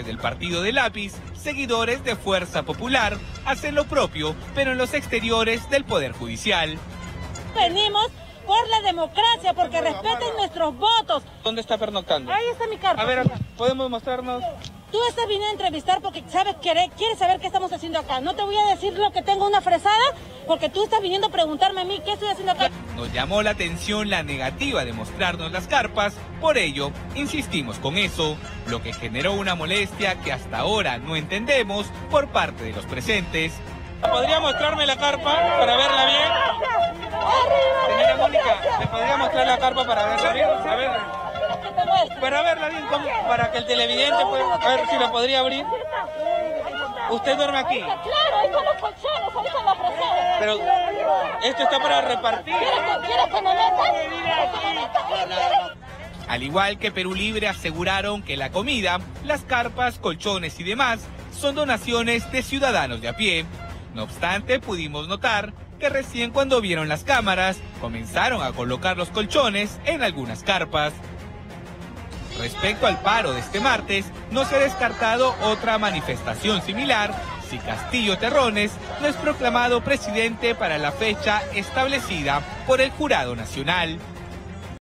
del partido de lápiz, seguidores de Fuerza Popular hacen lo propio, pero en los exteriores del Poder Judicial. Venimos por la democracia, porque respeten nuestros votos. ¿Dónde está pernoctando? Ahí está mi carta. A ver, ¿podemos mostrarnos? Tú estás viniendo a entrevistar porque sabes querer, quieres saber qué estamos haciendo acá. No te voy a decir lo que tengo una fresada, porque tú estás viniendo a preguntarme a mí qué estoy haciendo acá. Nos llamó la atención la negativa de mostrarnos las carpas, por ello insistimos con eso, lo que generó una molestia que hasta ahora no entendemos por parte de los presentes. ¿Podría mostrarme la carpa para verla bien? Señora Mónica, ¿me podría mostrar la carpa para verla bien? A ver. Para verla bien, para que el televidente pueda... Ver si lo podría abrir. ¿Usted duerme aquí? Claro, ahí están los colchones, ahí están las fresadas. Pero esto está para repartir. ¿Quieres que me metas? Al igual que Perú Libre aseguraron que la comida, las carpas, colchones y demás son donaciones de ciudadanos de a pie. No obstante, pudimos notar que recién cuando vieron las cámaras comenzaron a colocar los colchones en algunas carpas. Respecto al paro de este martes, no se ha descartado otra manifestación similar si Castillo Terrones no es proclamado presidente para la fecha establecida por el Jurado Nacional.